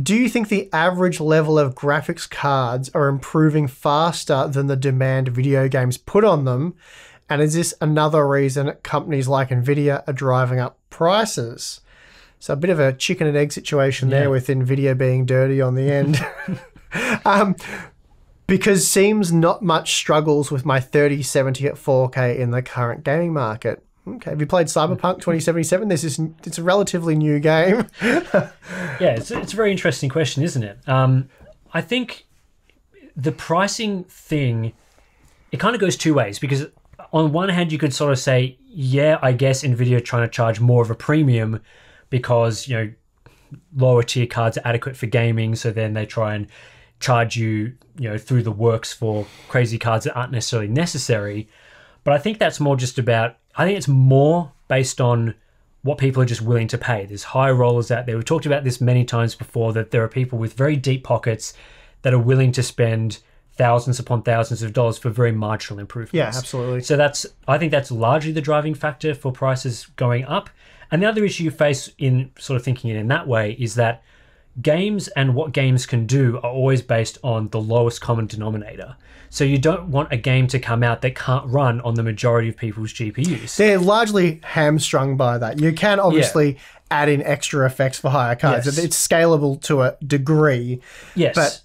Do you think the average level of graphics cards are improving faster than the demand video games put on them? And is this another reason companies like Nvidia are driving up prices? So a bit of a chicken and egg situation there with Nvidia being dirty on the end. um, because seems not much struggles with my 3070 at 4K in the current gaming market. Okay, have you played Cyberpunk 2077? This is it's a relatively new game. Yeah, it's, it's a very interesting question, isn't it? Um, I think the pricing thing, it kind of goes two ways because on one hand, you could sort of say, yeah, I guess Nvidia are trying to charge more of a premium because you know lower tier cards are adequate for gaming, so then they try and charge you, you know, through the works for crazy cards that aren't necessarily necessary. But I think that's more just about. I think it's more based on what people are just willing to pay. There's high rollers out there. We've talked about this many times before that there are people with very deep pockets that are willing to spend thousands upon thousands of dollars for very marginal improvements. yeah, absolutely. So that's I think that's largely the driving factor for prices going up. And the other issue you face in sort of thinking it in that way is that games and what games can do are always based on the lowest common denominator. So you don't want a game to come out that can't run on the majority of people's GPUs. They're largely hamstrung by that. You can obviously add in extra effects for higher cards. Yes. It's scalable to a degree. Yes. But-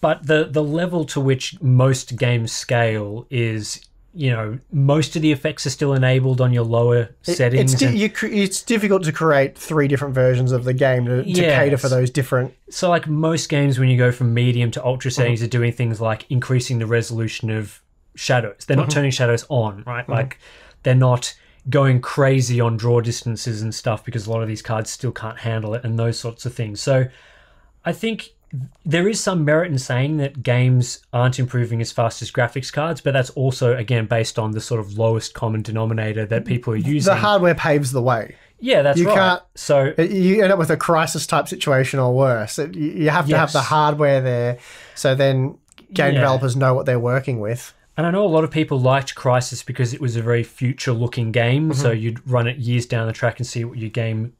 But the the level to which most games scale is, you know, most of the effects are still enabled on your lower settings. It's, di- you, it's difficult to create three different versions of the game to, to cater for those different. So, like most games, when you go from medium to ultra settings, Mm-hmm. are doing things like increasing the resolution of shadows. They're not Mm-hmm. turning shadows on, right? Like they're not going crazy on draw distances and stuff because a lot of these cards still can't handle it and those sorts of things. So, I think there is some merit in saying that games aren't improving as fast as graphics cards, but that's also again based on the sort of lowest common denominator that people are using. The hardware paves the way. yeah, that's you right. can't- So You end up with a Crysis type situation or worse. You you have to have the hardware there, so then game Yeah. developers know what they're working with. And I know a lot of people liked Crysis because it was a very future looking game. So Mm-hmm. you'd run it years down the track and see what your game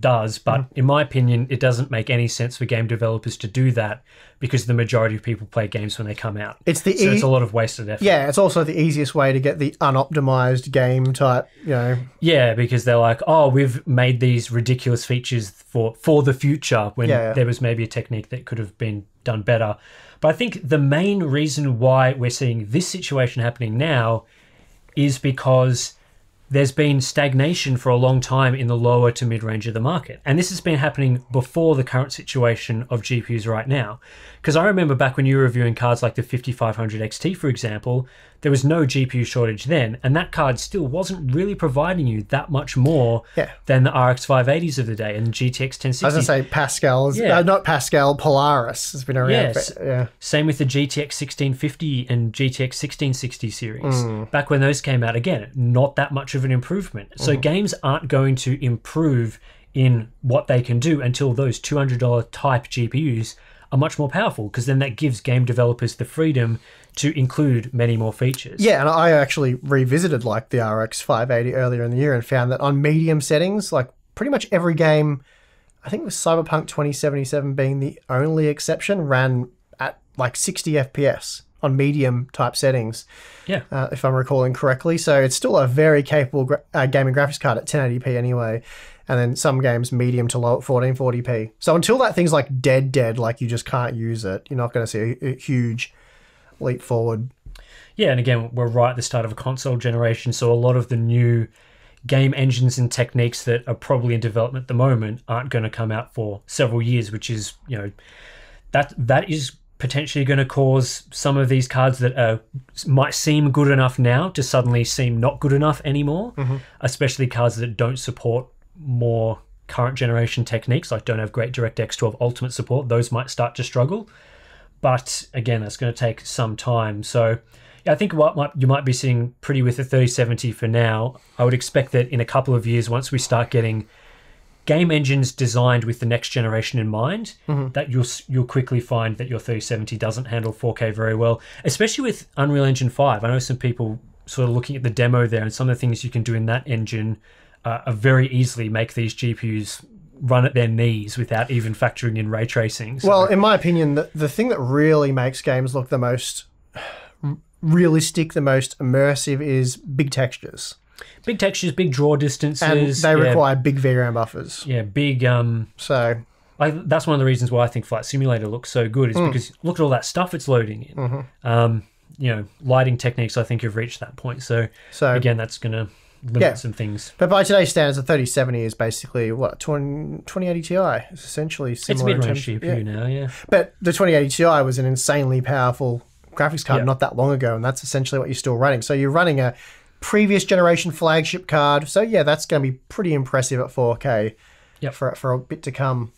does. But Mm-hmm. in my opinion, it doesn't make any sense for game developers to do that because the majority of people play games when they come out. It's the so e- it's a lot of wasted effort. yeah. It's also the easiest way to get the unoptimized game type. You know, Yeah, because they're like, oh, we've made these ridiculous features for for the future when Yeah. there was maybe a technique that could have been done better. But I think the main reason why we're seeing this situation happening now is because there's been stagnation for a long time in the lower to mid range of the market. And this has been happening before the current situation of GPUs right now. Because I remember back when you were reviewing cards like the 5500 XT, for example, there was no GPU shortage then. And that card still wasn't really providing you that much more Yeah. than the RX 580s of the day and the GTX 1060. I was gonna say Pascal's, Yeah. uh, not Pascal, Polaris has been around. Yes. For, yeah, Same with the GTX 1650 and GTX 1660 series. Mm. Back when those came out, again, not that much of an improvement. Mm-hmm. So games aren't going to improve in what they can do until those $200 type GPUs are much more powerful because then that gives game developers the freedom to include many more features. yeah. And I actually revisited like the RX 580 earlier in the year and found that on medium settings, like pretty much every game, I think it was Cyberpunk 2077 being the only exception, ran at like 60 FPS on medium type settings. Yeah. uh, if I'm recalling correctly. So it's still a very capable gra- uh, gaming graphics card at 1080p anyway. And then some games medium to low at 1440p. So until that thing's like dead, dead, like you just can't use it, you're not going to see a, a huge leap forward. Yeah, and again, we're right at the start of a console generation, so a lot of the new game engines and techniques that are probably in development at the moment aren't going to come out for several years, which is, you know, that that is potentially going to cause some of these cards that are might seem good enough now to suddenly seem not good enough anymore, mm-hmm. especially cards that don't support more current generation techniques like don't have great DirectX 12 Ultimate support. Those might start to struggle but again, that's going to take some time. So, yeah, I think what might, you might be seeing pretty with a 3070 for now. I would expect that in a couple of years, once we start getting game engines designed with the next generation in mind, that you'll you'll quickly find that your 3070 doesn't handle 4K very well, especially with Unreal Engine 5. I know some people sort of looking at the demo there, and some of the things you can do in that engine uh, are very easily make these GPUs run at their knees without even factoring in ray tracing. So, Well, in my opinion, the, the thing that really makes games look the most realistic, the most immersive is big textures. Big textures, big draw distances. And they yeah, require big VRAM buffers. yeah, big. Um, So, I, that's one of the reasons why I think Flight Simulator looks so good is because look at all that stuff it's loading in. Mm-hmm. Um, you know, lighting techniques I think you've reached that point. So so again, that's going to limit Yeah. some things. But by today's standards, a 3070 is basically what 20, 2080 Ti. It's essentially It's similar. in mid-range CPU yeah. now, yeah. But the 2080 Ti was an insanely powerful graphics card Yeah. not that long ago, and that's essentially what you're still running. So you're running a previous generation flagship card. So yeah, that's going to be pretty impressive at 4K Yep. for for a bit to come.